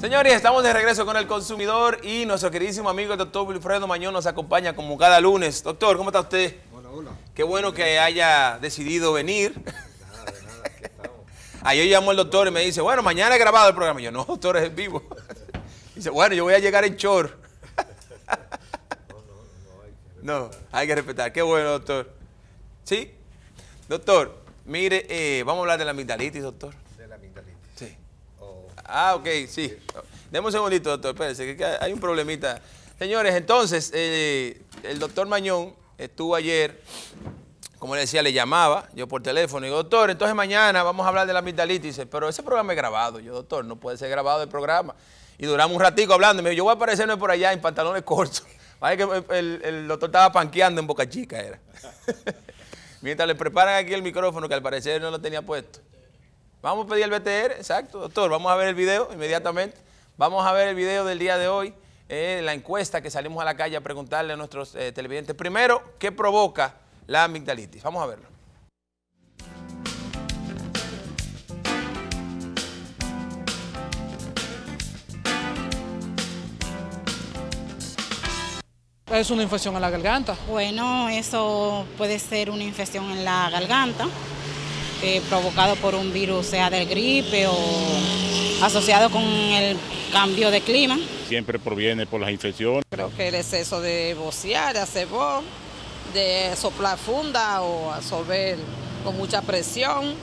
Señores, estamos de regreso con el consumidor y nuestro queridísimo amigo el doctor Wilfredo Mañón nos acompaña como cada lunes. Doctor, ¿cómo está usted? Hola, hola. Qué bueno que haya decidido venir. Nada, de nada, aquí estamos. Ayer llamó el doctor y me dice, bueno, mañana he grabado el programa. Y yo, no, doctor, es en vivo. Dice, bueno, yo voy a llegar en short. No, hay que respetar. Qué bueno, doctor. ¿Sí? Doctor, mire, eh, vamos a hablar de la amigdalitis, doctor. De la amigdalitis. Sí. Oh, Ah, ok, sí. Deme un segundito, doctor, espérese, que hay un problemita. Señores, entonces, eh, el doctor Mañón estuvo ayer, como le decía, le llamaba, yo por teléfono, y digo, doctor, entonces mañana vamos a hablar de la amigdalitis. Dice, pero ese programa es grabado. Yo, doctor, no puede ser grabado el programa. Y duramos un ratico hablando, y me dijo, yo voy a aparecerme por allá en pantalones cortos. Vaya que el, el doctor estaba panqueando en Boca Chica, era. Mientras le preparan aquí el micrófono, que al parecer no lo tenía puesto. Vamos a pedir el BTR, exacto, doctor. Vamos a ver el video inmediatamente. Vamos a ver el video del día de hoy, eh, la encuesta que salimos a la calle a preguntarle a nuestros eh, televidentes. Primero, ¿qué provoca la amigdalitis? Vamos a verlo. Es una infección en la garganta. Bueno, eso puede ser una infección en la garganta, eh, provocado por un virus, sea del gripe o asociado con el cambio de clima. siempre proviene por las infecciones. Creo que el exceso de bocear, de hacer voz, de soplar funda o absorber con mucha presión.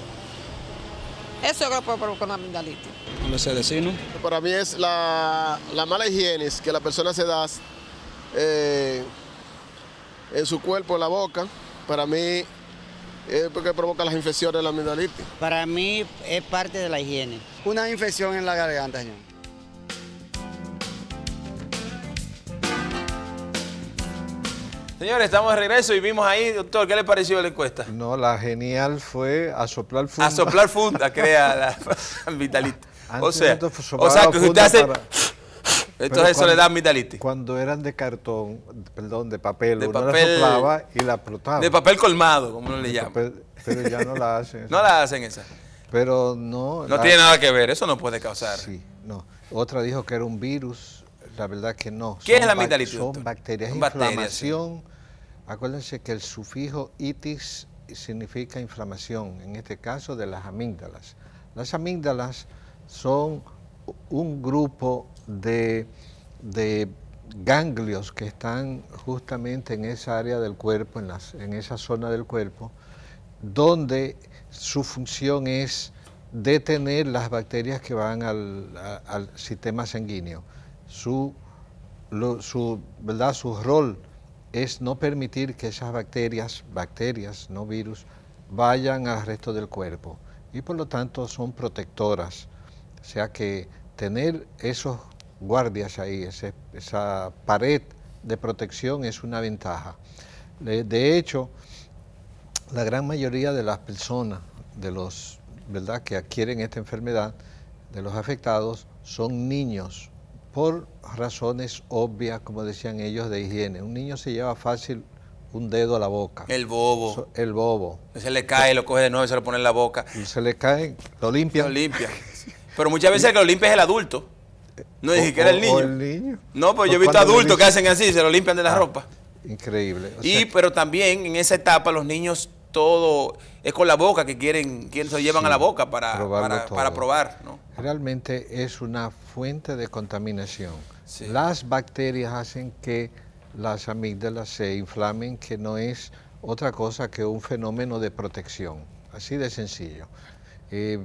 Eso yo creo que puede provocar una amigdalitis. No sé Para mí es la, la mala higiene que la persona se da eh, en su cuerpo, en la boca. Para mí es porque provoca las infecciones de la amigdalitis. Para mí es parte de la higiene. Una infección en la garganta, señor. Señores, estamos de regreso y vimos ahí, doctor, ¿qué le pareció la encuesta? No, la genial fue a soplar funda. A soplar funda, crea la Antes sea, esto o sea, que usted hace... para- Entonces eso le da amigdalitis. Cuando eran de cartón, perdón, de papel, De uno papel- la soplaba y la explotaba. De papel colmado, como uno le llama. papel- pero ya no la hacen. No la hacen esa. Pero no. No la- tiene nada que ver, eso no puede causar. Sí, no. Otra dijo que era un virus. La verdad que no. ¿Qué es la amigdalitis, Son bacterias. Son bacterias, sí. inflamación. Acuérdense que el sufijo itis significa inflamación, en este caso de las amígdalas. Las amígdalas son un grupo de, de ganglios que están justamente en esa área del cuerpo, en, las- en esa zona del cuerpo, donde su función es detener las bacterias que van al, al sistema sanguíneo. Su, su, ¿verdad? su rol es no permitir que esas bacterias, bacterias, no virus, vayan al resto del cuerpo. Y por lo tanto son protectoras. O sea que tener esos guardias ahí, ese- esa pared de protección es una ventaja. De- hecho, la gran mayoría de las personas, de los, ¿verdad?, que adquieren esta enfermedad, de los afectados, son niños, por razones obvias, como decían ellos, de higiene. Un niño se lleva fácil un dedo a la boca. El bobo. El bobo. Se le cae, lo coge de nuevo y se lo pone en la boca. Y se le cae, lo limpia. Lo limpia. Pero muchas veces el que lo limpia es el adulto. No siquiera el niño. el niño. No, pues yo he visto adultos que hacen así, se lo limpian de la Ah, ropa. Increíble. O Y pero también en esa etapa los niños todo es con la boca que quieren, quieren se lo llevan Sí, a la boca para, para, probar, ¿no? realmente es una fuente de contaminación. Sí. Las bacterias hacen que las amígdalas se inflamen, que no es otra cosa que un fenómeno de protección, así de sencillo. Eh,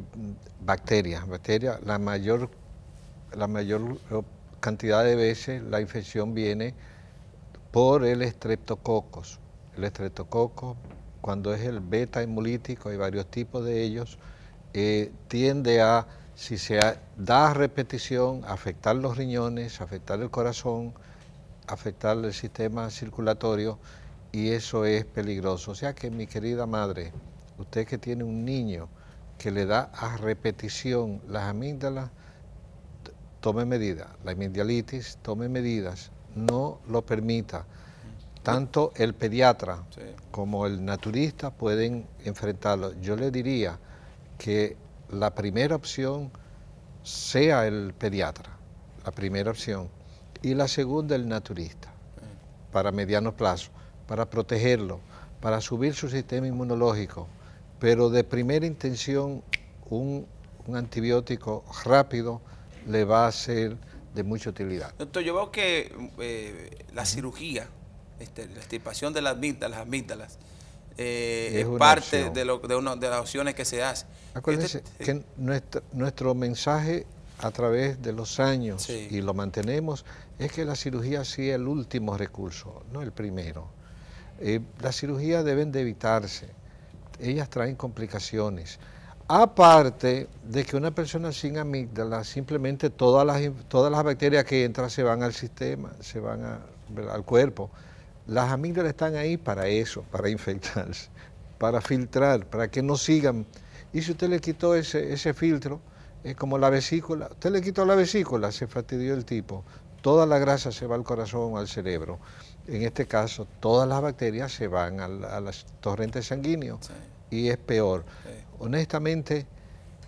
bacterias, bacterias, la mayor, la mayor cantidad de veces la infección viene por el estreptococos. El estreptococo, cuando es el beta hemolítico, hay varios tipos de ellos, eh, tiende a, si se da repetición, afectar los riñones, afectar el corazón, afectar el sistema circulatorio y eso es peligroso. O sea que mi querida madre, usted que tiene un niño que le da a repetición las amígdalas, tome medidas. La amigdalitis, tome medidas, no lo permita. Tanto el pediatra Sí. como el naturista pueden enfrentarlo. Yo le diría que la primera opción sea el pediatra. la primera opción. Y la segunda, el naturista, para mediano plazo, para protegerlo, para subir su sistema inmunológico. Pero de primera intención, un, un antibiótico rápido le va a ser de mucha utilidad. Doctor, yo veo que eh, la cirugía, este, la extirpación de las amígdalas, las amígdalas eh, Es parte opción. de, lo- de, una de las opciones que se hacen. Acuérdense Este- que nuestro, nuestro mensaje a través de los años, Sí. y lo mantenemos, es que la cirugía sí es el último recurso, no el primero. Eh, las cirugías deben de evitarse, ellas traen complicaciones. Aparte de que una persona sin amígdala, simplemente todas las, todas las bacterias que entran se van al sistema, se van al cuerpo. Las amígdalas están ahí para eso, para infectarse, para filtrar, para que no sigan. Y si usted le quitó ese, ese filtro, es como la vesícula, usted le quitó la vesícula, se fastidió el tipo. Toda la grasa se va al corazón al cerebro. En este caso, todas las bacterias se van al- a las torrentes sanguíneos Sí. y es peor. Sí. Honestamente,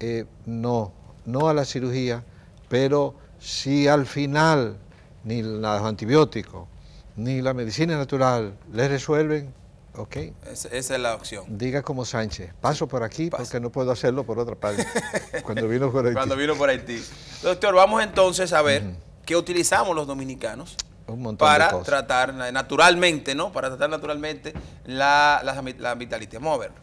eh, no, no a la cirugía, pero si al final ni los antibióticos ni la medicina natural le resuelven, ok, Esa, esa es la opción. diga como Sánchez, paso por aquí porque no puedo hacerlo por otra parte. Cuando vino por aquí. Cuando vino por Haití. Doctor, vamos entonces a ver qué utilizamos los dominicanos Un montón de para cosas. tratar na- naturalmente, ¿no? Para tratar naturalmente la, la, la. Vamos a verlo.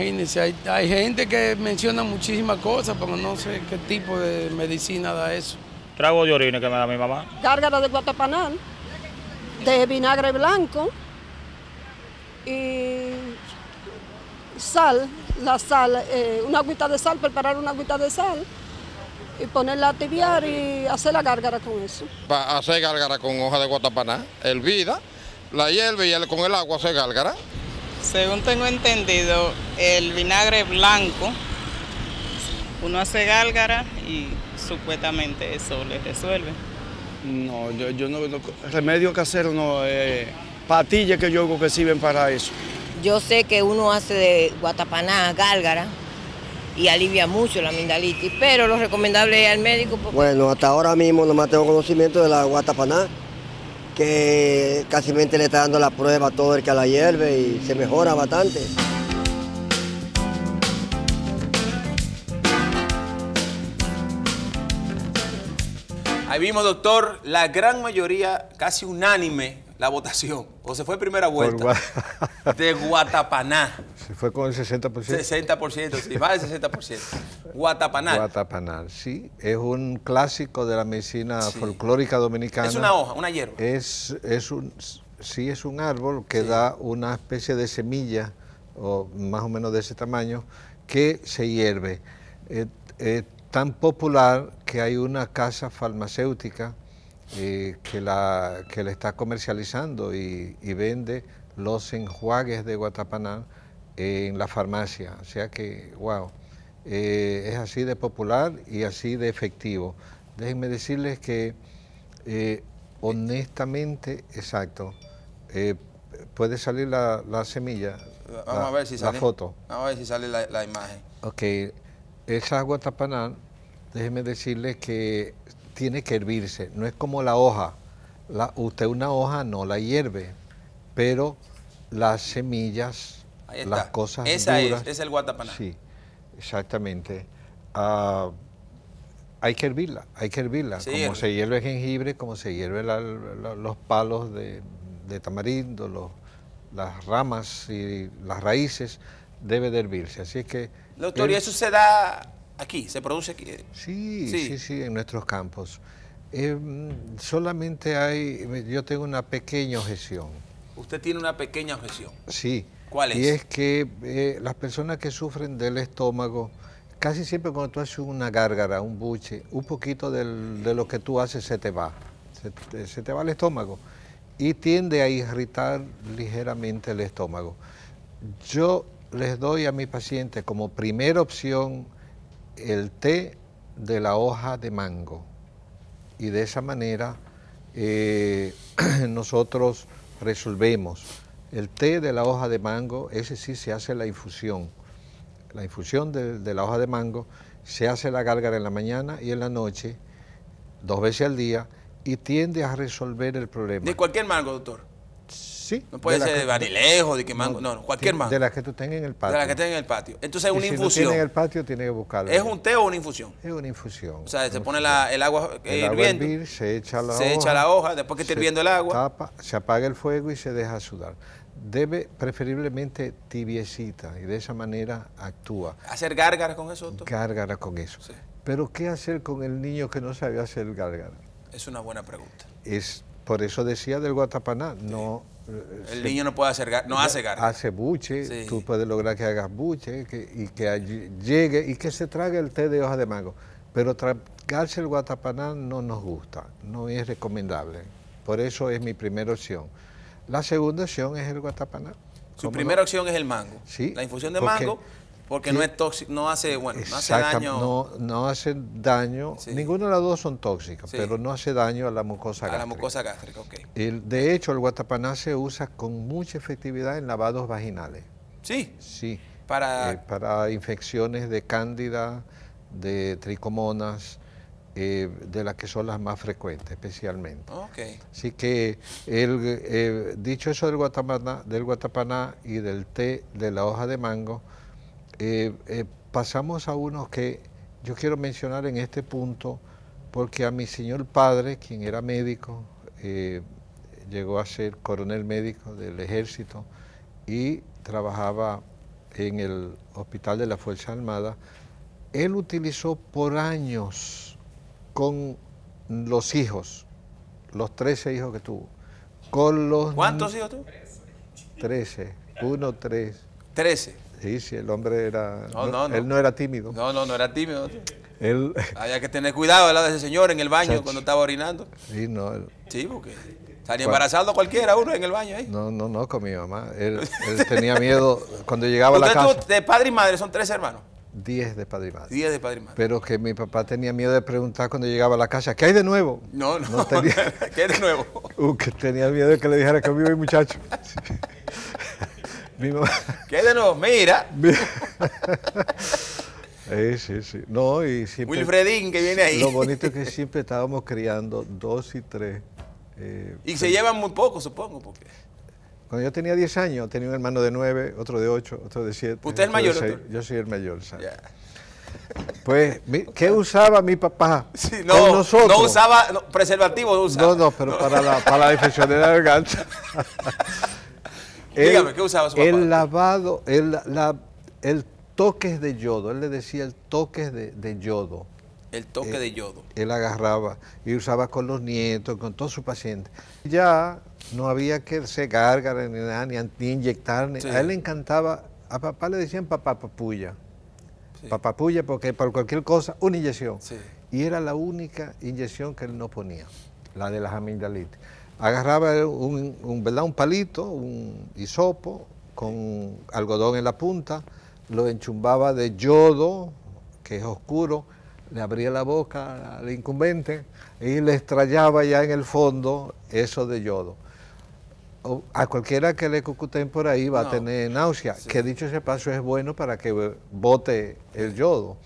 Imagínense, hay, hay gente que menciona muchísimas cosas, pero no sé qué tipo de medicina da eso. Trago de orina que me da mi mamá. gárgara de guatapanal, de vinagre blanco y sal, la sal, eh, una agüita de sal, preparar una agüita de sal y ponerla a tibiar y hacer la gárgara con eso. para hacer gárgara con hoja de guatapaná, hervida, la hierve y el- con el agua hace gárgara. Según tengo entendido, el vinagre blanco, uno hace gálgara y supuestamente eso le resuelve. No, yo, yo no, no- remedio casero no, eh, pastillas que yo hago que sirven para eso. Yo sé que uno hace de guatapaná, gálgara, y alivia mucho la amigdalitis, pero lo recomendable es al médico porque Bueno, hasta ahora mismo nomás tengo conocimiento de la guatapaná, que casi le está dando la prueba a todo el que la hierve y se mejora bastante. Ahí vimos, doctor, la gran mayoría, casi unánime, la votación. O se fue primera vuelta. gua- de Guatapaná. Se fue con el 60%. 60%, sí, más del 60%. Guatapaná. Guatapanal, sí, es un clásico de la medicina Sí. folclórica dominicana. Es una hoja, una hierba. Es, es un, sí es un árbol que da una especie de semilla, o más o menos de ese tamaño, que se hierve. Eh, eh, tan popular que hay una casa farmacéutica eh, que, la, que la está comercializando y, y vende los enjuagues de Guatapanal en la farmacia. O sea que, wow, eh, es así de popular y así de efectivo. Déjenme decirles que eh, honestamente, exacto, eh, puede salir la, la semilla, Vamos la, a ver si la sale. foto. Vamos a ver si sale la, la imagen. Ok, esa agua tapanal, déjeme decirle que tiene que hervirse, no es como la hoja. La, usted una hoja no la hierve, pero las semillas, las cosas Esa duras. es, es el Guatapaná. Sí, exactamente. Ah, hay que hervirla, hay que hervirla, Se como hierve. se hierve el jengibre, como se hierve la- la- los palos de, de tamarindo, los- las ramas y las raíces, debe de hervirse. Así es que... Doctor, ¿y el- eso se da aquí? ¿Se produce aquí? Sí, Sí. sí, sí, en nuestros campos. Eh, solamente hay, yo tengo una pequeña objeción, Usted tiene una pequeña objeción. sí. ¿Cuál Y es? es que eh, las personas que sufren del estómago, casi siempre cuando tú haces una gárgara, un buche, un poquito del- de lo que tú haces se te va, se, te- se te va el estómago y tiende a irritar ligeramente el estómago. Yo les doy a mi paciente como primera opción el té de la hoja de mango y de esa manera eh, nosotros resolvemos. El té de la hoja de mango, ese sí se hace la infusión. La infusión de, de la hoja de mango se hace la gárgara en la mañana y en la noche, dos veces al día, y tiende a resolver el problema. De cualquier mango, doctor. Sí. No puede de ser de vanilejo, de que mango. No, no, cualquier mango. De las que tú tengas en el patio. De la que tenga en el patio. Entonces es una si infusión. No tiene en el patio, tiene que buscarlo. ¿Es un té o una infusión? Es una infusión. O sea, se pone la- el agua eh, El agua hirviendo. a hervir, se echa la se hoja. echa la hoja, después que esté se hirviendo el agua. Tapa, se apaga el fuego y se deja sudar. Debe preferiblemente tibiecita y de esa manera actúa. Hacer gárgaras con eso, doctor. Gárgara con eso. Pero ¿qué hacer con el niño que no sabe hacer gárgara? Es una buena pregunta. Es, por eso decía del guatapaná, no... eh, El se- niño no puede hacer no hace gárgaras. Hace buche, Sí. tú puedes lograr que hagas buche que- y que llegue y que se trague el té de hoja de mango. Pero tragarse el guatapaná no nos gusta, no es recomendable. Por eso es mi primera opción. La segunda opción es el guatapaná. Su ¿Cómo primera no? opción es el mango. Sí, La infusión de mango, porque sí. no es tóxico, no hace, bueno, no hace daño No, no hace daño, ninguna de las dos son tóxicas, Sí. pero no hace daño a la mucosa a la gástrica. mucosa gástrica, ok. El- de hecho, el guatapaná se usa con mucha efectividad en lavados vaginales. Sí. Sí. Para- Eh, para infecciones de cándida, de tricomonas, eh, de las que son las más frecuentes especialmente. Ok. Así que, el, eh, dicho eso del guatapaná, del guatapaná y del té de la hoja de mango, eh, eh, pasamos a unos que yo quiero mencionar en este punto, porque a mi señor padre, quien era médico, eh, llegó a ser coronel médico del ejército y trabajaba en el Hospital de la Fuerza Armada, él utilizó por años con los hijos, los 13 hijos que tuvo, con los... ¿Cuántos hijos tú? 13, uno, tres. 13. Sí, sí, el hombre era... No, no, no. Él no era tímido. No, no, no era tímido. Él... Había que tener cuidado al lado de ese señor en el baño cuando estaba orinando. Sí, no, él- Sí, porque salía embarazado cualquiera uno en el baño ahí. no, no, no, con mi mamá. Él, él tenía miedo cuando llegaba a la casa. tuvo- de padre y madre son tres hermanos. 10 de padre y madre. 10 de padre y madre. Pero que mi papá tenía miedo de preguntar cuando llegaba a la casa, ¿qué hay de nuevo? No, no, tenía, ¿qué de nuevo? Uh, que tenía miedo de que le dijera que vive el muchacho. Mi mamá. ¿Qué de nuevo? Mira. Sí, sí, sí. No, y siempre, Wilfredín, que viene ahí. Lo bonito es que siempre estábamos criando dos y tres. eh, Y se llevan muy poco, supongo. Porque... Cuando yo tenía 10 años, tenía un hermano de 9, otro de 8, otro de 7. ¿Usted es el mayor, Yo soy el mayor, ¿sabes? Pues, ¿qué usaba mi papá? Sí, con no, nosotros? no usaba no, preservativo, no usaba. No, no, pero para la, para la infección de la garganta. Dígame, ¿qué usaba su papá? El lavado, el, la, el toques de yodo, él le decía el toques de, de yodo. El toque Eh, de yodo. Él agarraba y usaba con los nietos, con todos sus pacientes. Ya no había que hacer gárgara ni nada, ni, ni inyectar. ni- Sí. A él le encantaba, a papá le decían papá papulla. Papá porque por cualquier cosa, una inyección. Sí. Y era la única inyección que él no ponía, la de las amigdalitis. Agarraba un, un, ¿verdad? un palito, un hisopo, con algodón en la punta, lo enchumbaba de yodo, que es oscuro, le abría la boca al incumbente y le estrellaba ya en el fondo eso de yodo. O A cualquiera que le cucuten por ahí va No. a tener náusea, que dicho ese paso es bueno para que bote el yodo.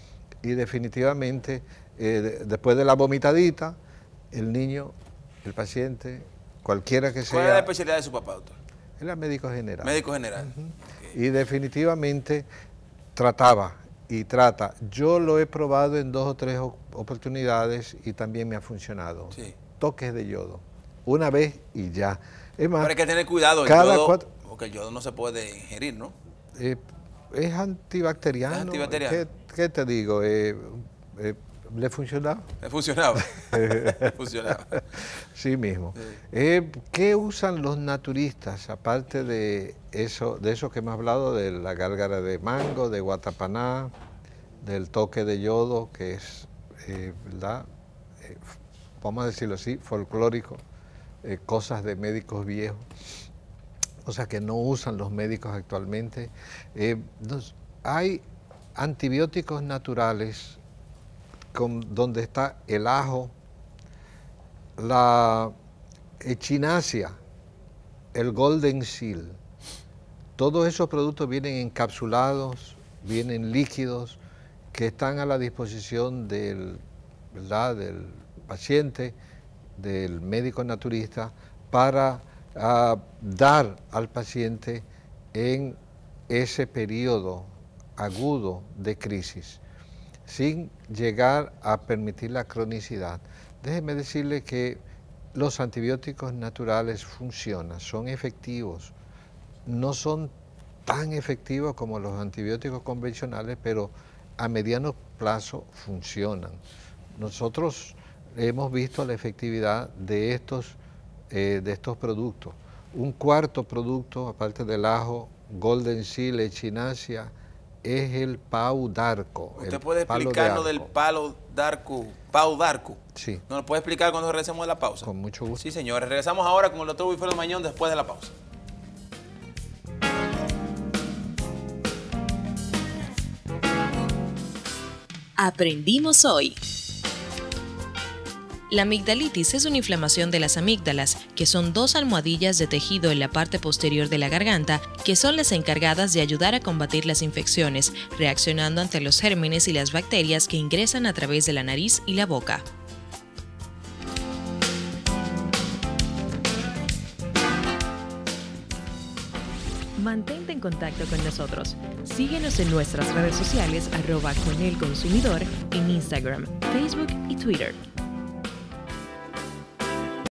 Y definitivamente, eh, de- después de la vomitadita, el niño, el paciente, cualquiera que ¿Cuál era la sea, especialidad de su papá, doctor? era médico general. Médico general. Y definitivamente trataba y trata. Yo lo he probado en dos o tres oportunidades y también me ha funcionado. Sí. Toques de yodo. Una vez y ya. Es más, Pero hay que tener cuidado, el yodo, cuatro- porque el yodo no se puede ingerir, ¿no? eh, es antibacteriano. Es antibacteriano. ¿Qué, qué te digo? Eh, eh, ¿Le funcionaba? Le funcionaba. Le funcionaba. Sí mismo. Eh, ¿Qué usan los naturistas, aparte de eso, de eso que hemos hablado, de la gárgara de mango, de guatapaná? del toque de yodo, que es, eh, ¿verdad? Eh, vamos a decirlo así, folclórico, eh, cosas de médicos viejos, cosas que no usan los médicos actualmente. hay antibióticos naturales donde está el ajo, la echinacia, el golden seal. Todos esos productos vienen encapsulados, vienen líquidos, que están a la disposición del, del paciente, del médico naturista, para ah, dar al paciente en ese periodo agudo de crisis, sin llegar a permitir la cronicidad. Déjeme decirle que los antibióticos naturales funcionan, son efectivos, no son tan efectivos como los antibióticos convencionales, pero a mediano plazo funcionan. Nosotros hemos visto la efectividad de estos, eh, de estos productos. Un cuarto producto, aparte del ajo, Golden Seal, Echinacia, es el Pau Darco. ¿Usted puede explicarnos del palo Darco, Pau Darco? Sí. ¿Nos lo puede explicar cuando regresemos de la pausa? Con mucho gusto. Sí, señores. Regresamos ahora con el doctor Wilfredo Mañón después de la pausa. Aprendimos hoy. La amigdalitis es una inflamación de las amígdalas, que son dos almohadillas de tejido en la parte posterior de la garganta, que son las encargadas de ayudar a combatir las infecciones, reaccionando ante los gérmenes y las bacterias que ingresan a través de la nariz y la boca. Mantente en contacto con nosotros. Síguenos en nuestras redes sociales arroba con el consumidor en Instagram, Facebook y Twitter.